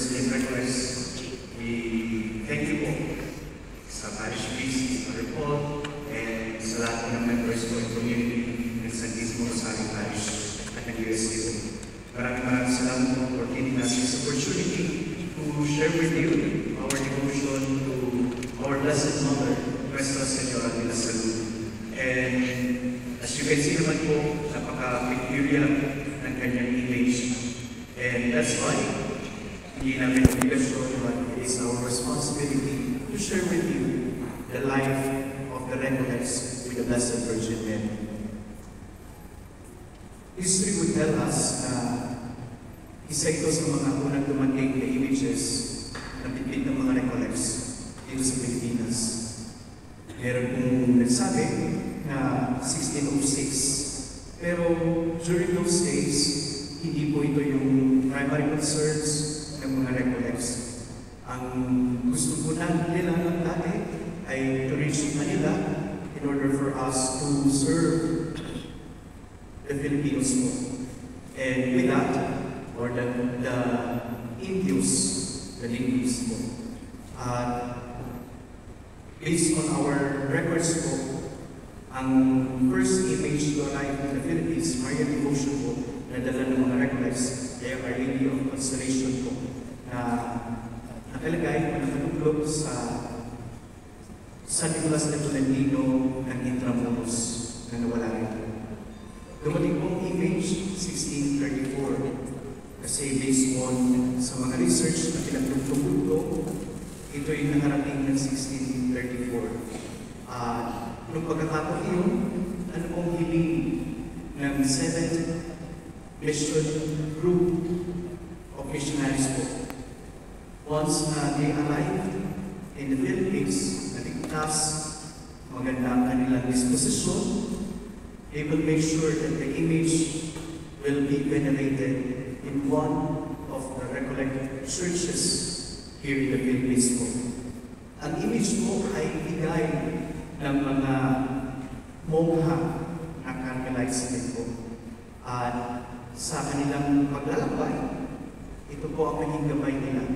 Muslim requests. We thank you po sa parish priest, Father Paul, and sa lahat members po ng community ng Santismo Rosario Parish at ng USU. Maraming maraming salamat po for giving us this opportunity to share with you our devotion to our Blessed Mother, Would tell us na isa ito sa mga unang dumating na images na bitbit ng mga Recollects dito sa Pilipinas. Meron kong nagsabi na 1606. Pero during those days, hindi po ito yung primary concerns ng mga Recollects. Ang gusto po na nila ng dati ay to reach Manila in order for us to serve the Filipinos po. And with that, or the, the Indios, the linguists po. At based on our records po, ang first image to arrive in the Philippines, Maria Devotion po, na dala ng mga ay ang Our Lady of Constellation po, na nakalagay o nakalublog sa San Nicolas de Tolentino ng Intramuros na nawala rin. Dumating pong image, 1634, kasi based on sa mga research na pinagtutugod ko, ito ay nakarating ng 1634. At nung pagkatapos yun, ano pong hiling ng 7th mission group of missionaries po. Once na they arrived in the Philippines, naligtas, maganda ang kanilang disposisyon, they will make sure that the image will be venerated in one of the Recollected churches here in the Philippines po. Ang image po ay bigay ng mga mongha na Carmelites din. At ah, sa kanilang paglalakbay, ito po ang naging gabay nila.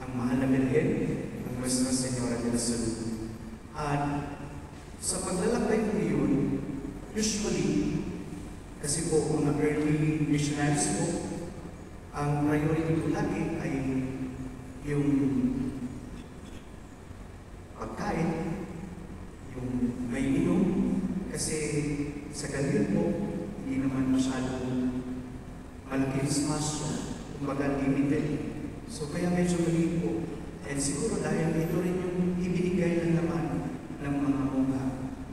Ang mahal na Birhen, ang Nuestra Senora de la Salud. At sa paglalakbay po yun, usually, kasi po mga early missionaries po, ang priority po lagi ay yung pagkain, yung may inom, kasi sa ganyan po, hindi naman masyadong malaking espasyo, kumbaga limited. So kaya medyo maliit po. And siguro dahil ito rin yung ibinigay ng naman ng mga mungha.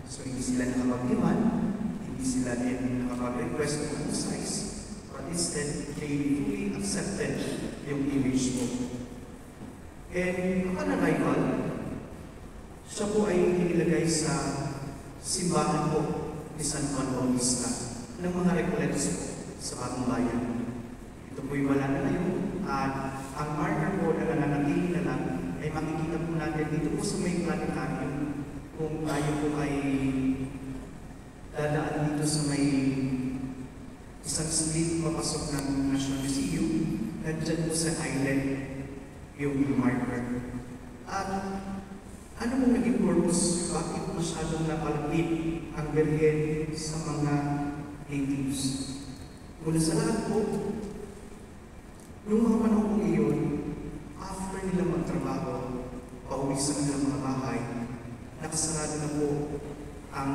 So hindi sila nakapag-demand, din nakapag-request ng ano size, but instead, they fully accepted yung image mo. And upon arrival, siya po ay inilagay sa simbahan po ni San Juan Bautista ng mga recollects po sa bagong bayan. Ito po'y wala na ngayon at ang marker po na nananatili na lang ay makikita po natin dito po sa may planetarium kung tayo po ay dadaan dito sa may isang street papasok ng National Museum, nandyan po sa island yung marker. At ano mo naging purpose? Bakit masyadong napalapit ang Berhen sa mga natives? Mula sa lahat po, Noong mga panahon po iyon, after nila magtrabaho, pauwi sa kanilang mga bahay, nakasarado na po ang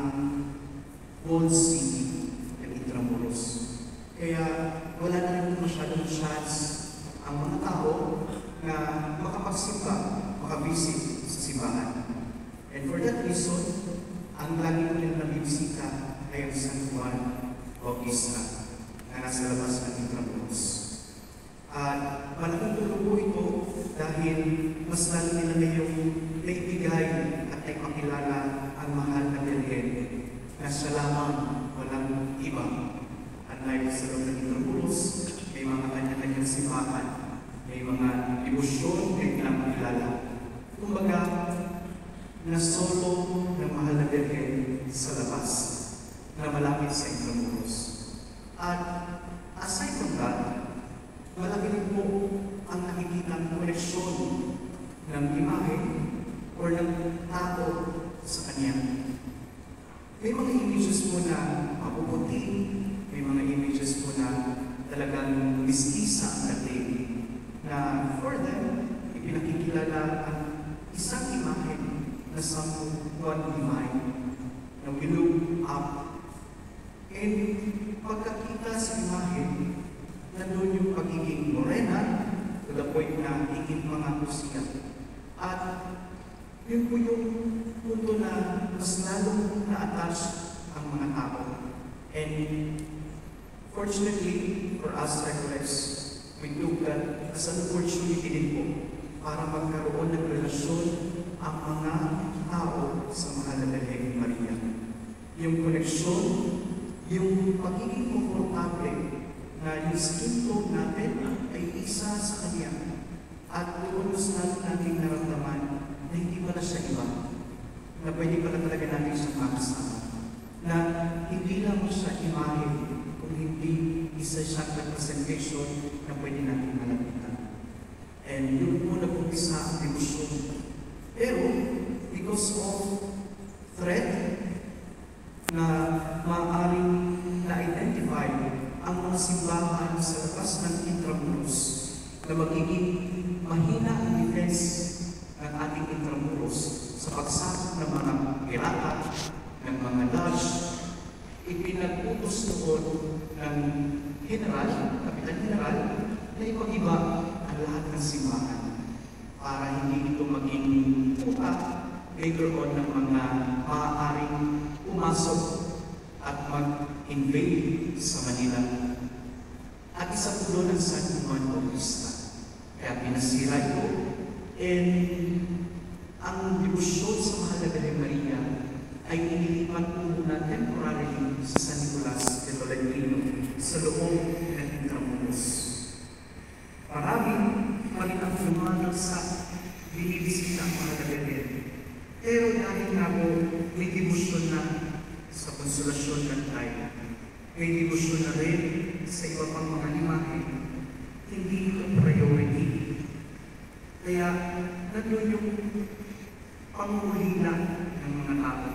old city ng Intramuros. Kaya wala na rin po masyadong chance ang mga tao na makapagsimba, makabisit sa simbahan. And for that reason, ang lagi po nila nabibisita ay ang San Juan Bautista na nasa labas ng Intramuros. At malaking tulong po ito dahil mas lalo nila ngayong naibigay at naipakilala ang mahal na Birhen na siya lamang walang iba. Unlike sa loob ng Intramuros, may mga kanya-kanyang simbahan, may mga debosyon na pinapakilala. Kumbaga, na solo ng mahal na Birhen sa labas na malapit sa Intramuros. At aside from that, malaki rin po ang nakikita ang koneksyon ng imahe or ng tao sa kanya. May mga images po na mapuputi, may mga images po na talagang mistisa ang dating na for them, ipinakikilala ang isang imahe na someone divine na we look up. And pagkakita sa imahe, nandun yung pagiging morena to the point na higit mga kusya. At yun po yung punto na mas lalong na-attach ang mga tao. And fortunately for us Recollects, we took that as an opportunity din po para magkaroon ng relasyon ang mga tao sa mga lalagay Maria. Yung koneksyon, yung pagiging komportable na yung skin tone natin ay isa sa Kanya. At mas lalo natin naramdaman na hindi pala siya iba. Na pwede pala talaga natin siya makasama. Na hindi lang siya imahe, kung hindi isa siyang representation na pwede natin malapitan. And yun ang devotion. Pero, because of threat na maaaring na-identify ang mga simbahan sa labas ng intramuros na magiging mahina ang defense ng ating intramuros sa pagsakop ng mga pirata, ng mga lodge, ipinag-utos noon ng general, kapitan general, na ipag-iba ang lahat ng simbahan para hindi ito maging puta later on ng mga maaaring pumasok at mag-invade sa Manila. At isa po doon ang San Juan Bautista. Kaya pinasira ito. And ang debosyon sa Mahalaga ni Maria ay inilipat po muna temporarily sa San Nicolas de Tolentino sa loob ng Intramuros. Marami pa rin ang lumanag sa binibisita ang Mahalaga din. Pero dahil nga po may debosyon na sa konsolasyon ng tayo, may debosyon na rin sa iba pang mga imahe, hindi ito priority. Kaya nandun yung pangulila ng mga tao.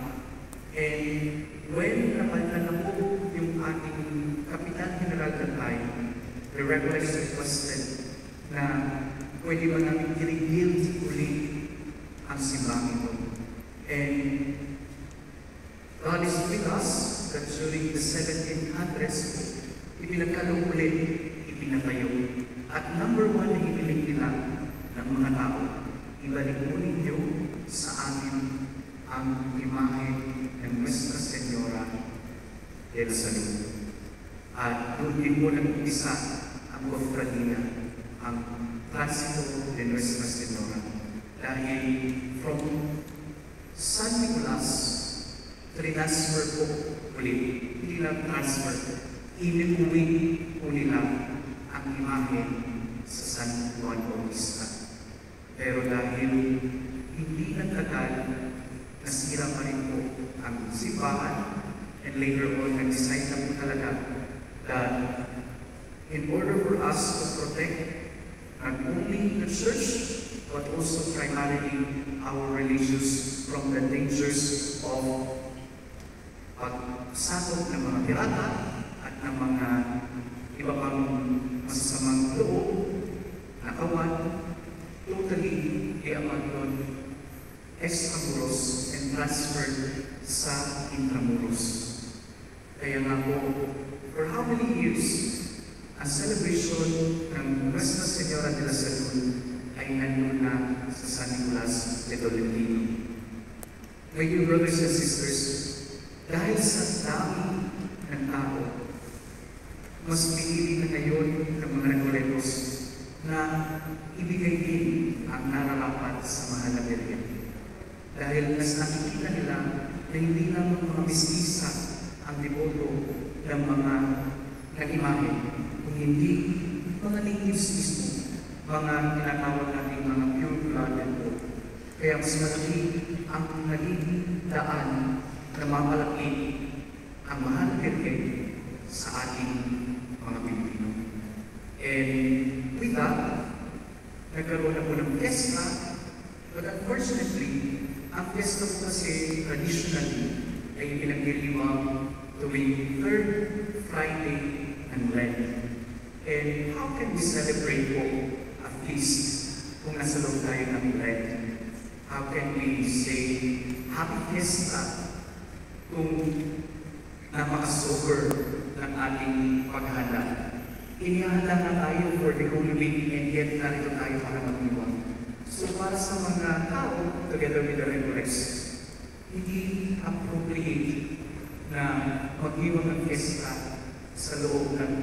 And when napalitan na po yung ating Kapitan General ng tayo, the Reverend requested na pwede ba namin i-rebuild uli ang simbahan ito. And God is with us that during the 1700s, ulit, ipinatayo. At number one na hiniling nila ng mga tao, ibalik mo ninyo sa amin ang imahe ng Nuestra Senora del Salud. At doon din mo nag-isa ang kofradina, ang Transito de Nuestra Senora. Dahil from San Nicolas, transfer po ulit. Hindi lang transfer. Iniuwi po nila ang imahe sa San Juan Bautista. Pero dahil hindi nagtagal, nasira pa rin po ang simbahan and later on, nag-decide na po talaga that in order for us to protect not only the church, but also primarily our religious from the dangers of pagsakop ng mga pirata at ng mga iba pang masasamang loob na kawan, totally i-abandon extramuros and transferred sa intramuros. Kaya nga po, for how many years, ang celebration ng Nuestra Senora de la Salud ay nandun na sa San Nicolas de Tolentino. Dear brothers and sisters, dahil sa dami mas pinili na ngayon ng mga Recoletos na ibigay din ang nararapat sa mga labirin. Dahil mas nakikita nila na hindi lang mga mistisa ang deboto ng mga nag-imahe, kung hindi mga natives mismo, mga tinatawag natin mga pure-blooded po. Kaya mas malaki ang naging ay pinagdiriwang tuwing third Friday ng Lent. And how can we celebrate po at least kung nasa loob tayo ng Lent? How can we say Happy Fiesta kung napaka-sober ng ating paghanda? Inihanda na tayo for the Holy Week and yet narito tayo para mag-iwan. So para sa mga tao, together with the regulars, hindi appropriate na mag-iwan ng fiesta sa loob ng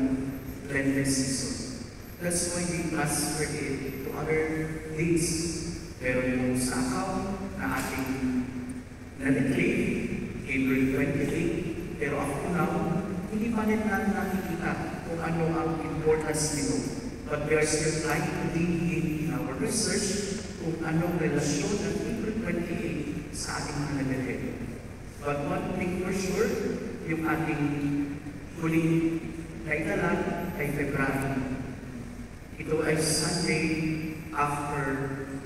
Lenten season. That's why we transferred it to other days. Pero yung sakaw na ating na-declare, April 28, pero up to now, hindi pa rin natin nakikita kung ano ang importance nito. But we are still trying to dig in our research kung anong relasyon ng April 28 sa ating mga. But one thing for sure, yung ating huling naitalan ay February. Ito ay Sunday after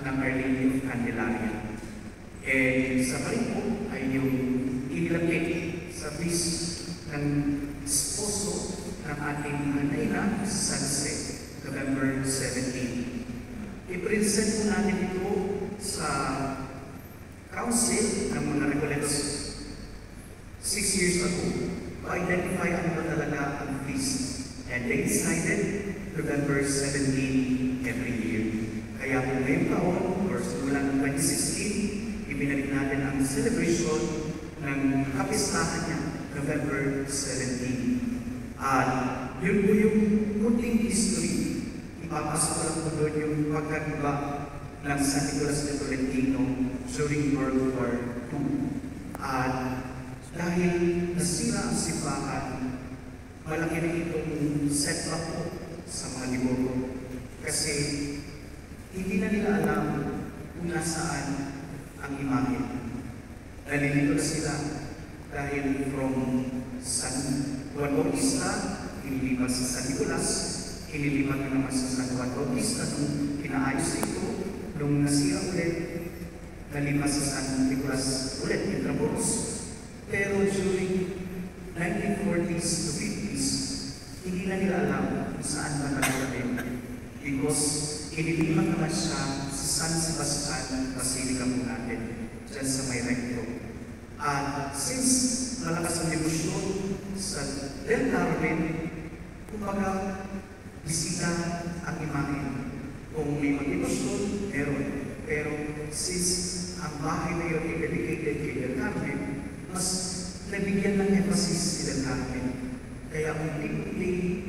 ng Lady of Candelaria. Eh, sa po ay yung inilagay sa feast ng esposo ng ating nanay na Sunset, November 17. I-present po natin ito sa council ng mga Recoletos six years ago to identify ano talaga ang feast. And they decided November 17 every year. Kaya kung ngayong taon, or simula ng 2016, ibinalik natin ang celebration ng kapistahan niya, November 17. At yun po yung kunting history. Ipapasok ko lang po doon yung pagkaiba ng San Nicolas de Tolentino during World War II. At dahil nasira ang simbahan, malaki na itong setback po sa mga libogo. Kasi hindi na nila alam kung nasaan ang imahe. Nalilito na sila dahil from San Juan Bautista, inilipat sa San Nicolas, inilipat na naman sa San Juan Bautista nung pinaayos ito, nung nasira ulit, nalipat sa San Nicolas ulit, Intramuros. Pero during 1940s to 50s, hindi na nila alam kung saan yun. Because inilipat naman siya sa San Sebastian Basilica po natin, dyan sa may recto. At since malakas ang devotion sa Del Carmen, kumbaga, bisita ang imahe. Kung may mag-devotion, meron. Pero since ang bahay na yun ay dedicated kay mas nabigyan ng emphasis si Del Carmen. Kaya unti-unti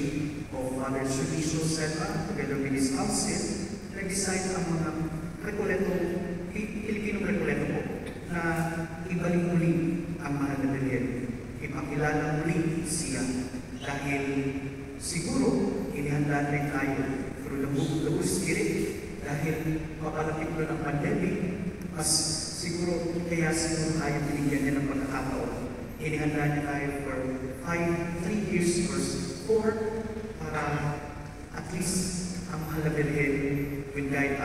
Ministry of Mother Servicio Seta, together with his outset, nag-decide ang mga Recoleto, Pilipinong Recoleto po, na ibalik muli ang mahal na Daniel. Ipakilala muli siya dahil siguro inihanda rin tayo through the book, the spirit dahil mapalapit na ng pandemic, mas siguro kaya siguro tayo binigyan niya ng pagkakataon. Inihanda niya tayo for 5, 3 years or 4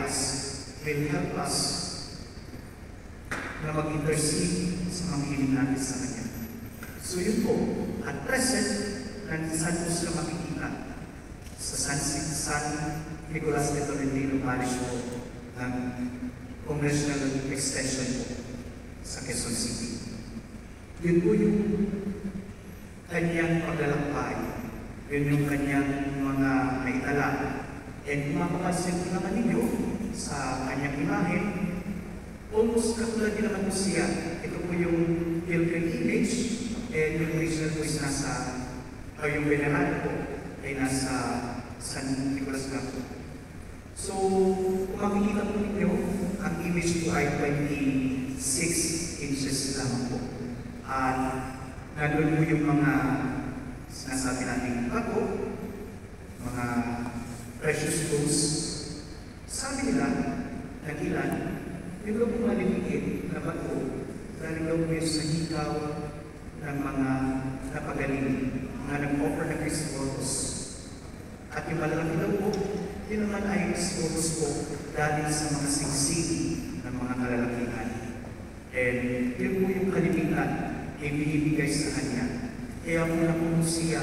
us, will help us na mag-intercede sa mga hiling natin sa Kanya. So yun po, at present, saan po sila makikita? Sa San, San Nicolas de Tolentino Parish po ng Congressional Extension po sa Quezon City. Yun po yung kanyang paglalakbay. Yun yung kanyang mga naitala. And mapapansin ko naman ninyo sa kanyang imahe, almost katulad din naman po siya. Ito po yung pilgrim image and yung original po is nasa, o yung venerado po, ay nasa San Nicolas Campo. So, kung makikita po ninyo, ang image po ay 26 inches lamang po. At nandun po yung mga sinasabi natin bago, mga precious stones. Sabi nila, ng ilan, yung daw po maliliit na bato, po yun sa hikaw ng mga napagaling na nag-offer ng Christos. At yung malalaki daw po, yun naman ay Christos po dahil sa mga singsing ng mga kalalakihan. And yun po yung kalimitan ay binibigay sa kanya. Kaya po napuno siya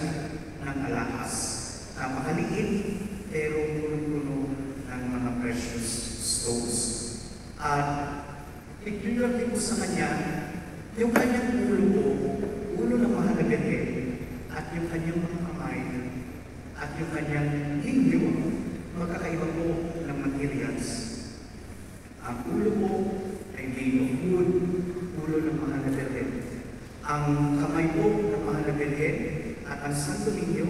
ng alahas. Napakaliit, pero puno-puno ng mga precious stones. At lang din po sa kanya, yung kanyang ulo ng mahalaga din, at yung kanyang mga kamay, at yung kanyang lingyo, magkakaiba po ng materials. Ang ulo po ay made of wood, ulo ng mahalaga din. Ang kamay po ng mahalaga din, at ang santo lingyo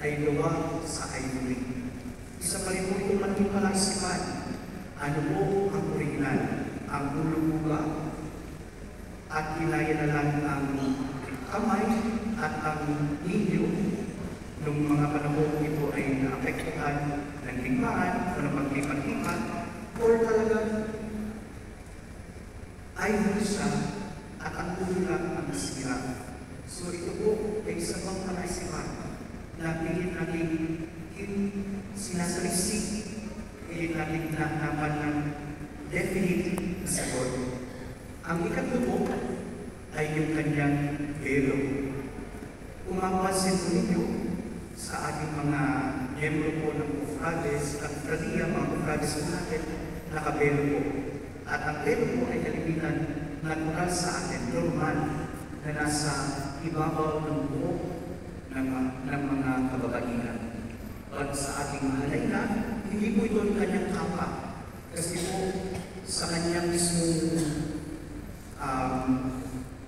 ay gawa sa ivory. Isa pa rin po itong malaking kalasipan. Ano po ang original? Ang ulo po ba? At kinaya na lang ang kamay at ang inyo nung mga panahon ito ay naapektuhan ng ligmaan o ng paglipat-lipat or talagang ivory siya at ang ulo lang ang nasira. So ito po ay isa pang kalasipan na pingin natin in sinasalisik, pingin natin hinahapan ng definite sagot. Ang ikatlo po ay yung kanyang velo. Kung mapapansin po ninyo sa ating mga miyembro po ng Ufrades at Fradiya, mga Ufrades po natin, nakabelo po. At ang velo po ay kalimitan natural sa atin, normal, na nasa ibabaw ng ng, ng mga kababaihan. At sa ating mahalay na, hindi po ito ang kanyang kapa. Kasi po, sa kanyang mismong um,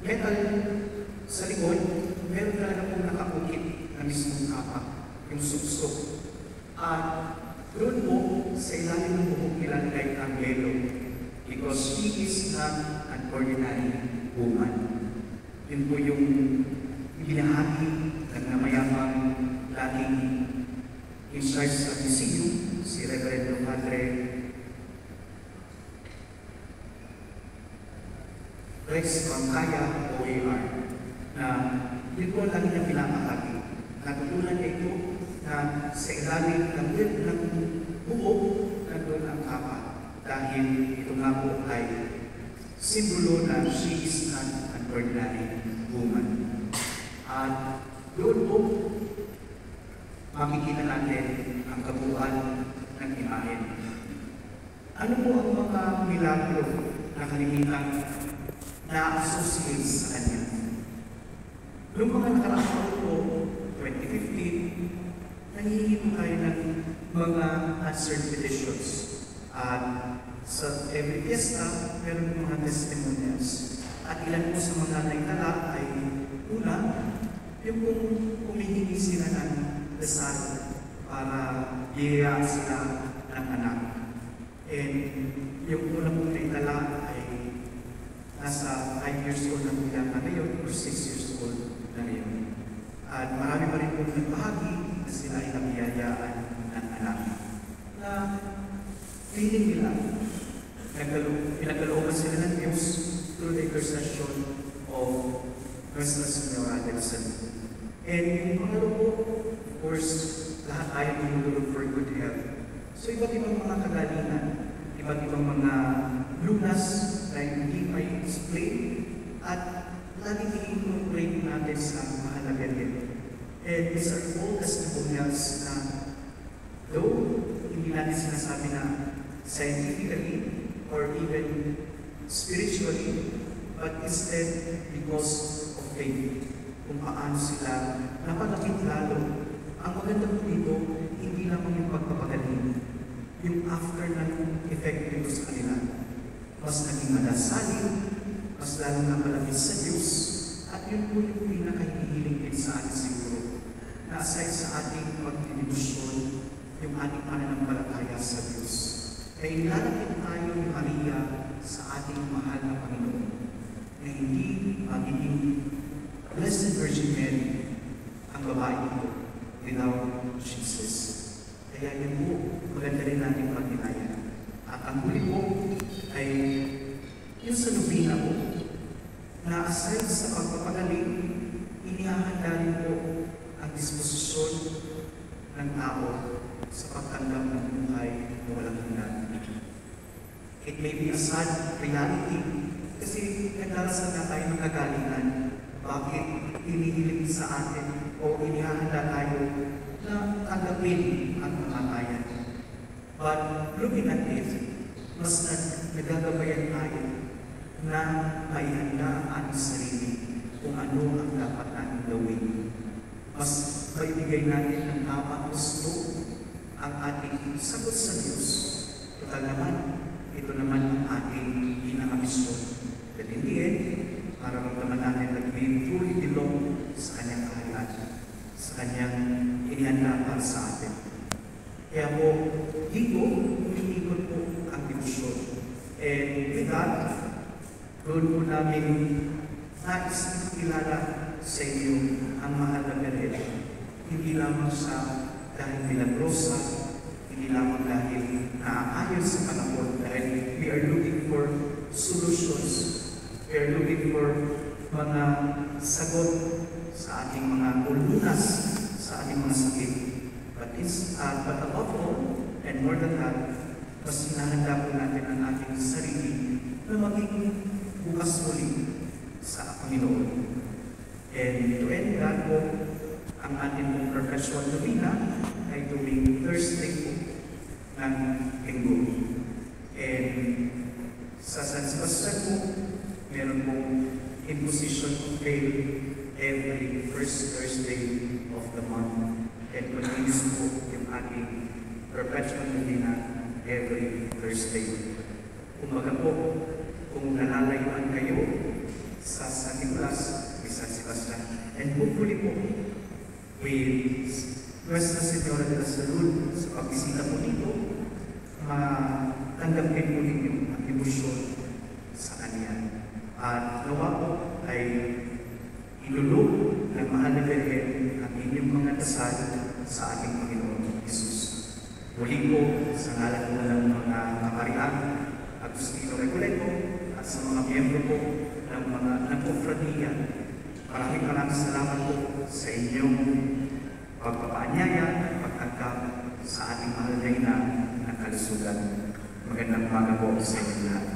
metal sa likod, meron talaga po nakapukit na mismong kapa, yung suksok. At doon po, sa ilalim ng buhok nilalagay ang velo. Because he is not an ordinary woman. Yun po yung binahagi ng namayamang laging in charge sa museum, si Reverendo Padre Rex Pankaya OAR na yun po ang lagi niya pinapahagi. Natutunan niya ito na sa ilalim ng web ng buo nandun ang kapa po ay simbolo na she is not an ordinary woman. At doon po makikita natin ang kabuuan ng imahen. Ano po ang mga milagro na kalimitan na-associate sa kanya? Noong mga nakaraang po, 2015, nangihingi tayo ng mga answered petitions. At sa every fiesta, meron mga testimonials. At ilan po sa mga naitala ay una, yung kung humihingi sila ng dasal para biyaya sila ng anak. And yung una pong naitala ay nasa 5 years old na po yata ngayon or 6 years old na ngayon. At marami pa rin pong nagbahagi na sila ay nabiyayaan ng anak. Na feeling nila, nagkalo- pinagkalooban sila ng Diyos through the intercession of Nuestra Señora del Salud. And yung pangalo po, of course, lahat tayo tumulong for good health. So iba't ibang mga kagalingan, iba't ibang mga lunas na hindi may explain at lagi i-incorporate natin sa mahalaga din. And these are all testimonials na though hindi natin sinasabi na scientifically or even spiritually, but instead because of faith kung paano sila napalakit lalo. Ang maganda po dito, hindi lamang yung pagpapagaling, yung after ng effect nito sa kanila. Mas naging madasalin, mas lalo na malapit sa Diyos, at yun po yung pinakahihiling din sa atin siguro. Na aside sa ating pagdinibusyon, yung ating pananampalataya sa Diyos, ay ilalapit tayo ni Maria sa ating mahal na Panginoon na hindi magiging Blessed Virgin Mary ang babae ito without Jesus. Kaya yun po, maganda rin natin pagkinayan. At ang huli po ay yung sa nobina po, na aside sa pagpapagaling, inihahanda rin po ang disposisyon ng tao sa pagtanggap ng buhay na walang hanggan. It may be a sad reality kasi nagdarasal na tayo ng kagalingan. Bakit inihiling sa atin o inihahanda tayo na tanggapin ang kamatayan? But looking at it, mas nag- nagagabayan tayo na maihanda ang sarili kung ano ang dapat natin gawin. Mas maibigay natin ang ating sagot sa Diyos. Total naman, ito naman ang ating pinakamisyon. But in the end, para magdaman natin that we truly belong sa Kanyang kaharian, sa Kanyang inihanda para sa atin. Kaya po, dito, umiikot po ang devotion. And with that, doon po namin nais kilala sa inyo ang mahal na Berhel. Hindi lamang sa dahil milagrosa, hindi lamang dahil naaayon sa panahon, dahil we are looking for solutions. We are looking for mga sagot sa ating mga ulunas, sa ating mga. But, it's, uh, but above all, and more than that, mas hinahanda po natin ang ating sarili na maging bukas muli sa Panginoon. And to end that po, ang ating pong perpetual novena ay tuwing Thursday po ng linggo. And sa San Sebastian po, meron pong imposition of veil every first Thursday of the month. And continues po yung ating perpetual novena every Thursday. Umaga po, kung nalalayuan kayo sa San Nicolas, may San Sebastian. And hopefully po, with Nuestra Senora de la Salud sa pagbisita po dito, matanggapin po ninyo ang emosyon sa Kanya. At nawa po ay ilulog ng mahal na Birhen ang inyong mga dasal sa ating Panginoon Jesus. Muli po sa ngalan po ng mga kaparian, Agustino Recoleto, at sa mga miyembro po ng mga nagkofradiya, maraming maraming salamat po sa inyong pagpapaanyaya at pagtangkap sa ating mahal na ina ng kalusugan. Magandang umaga po sa inyo lahat.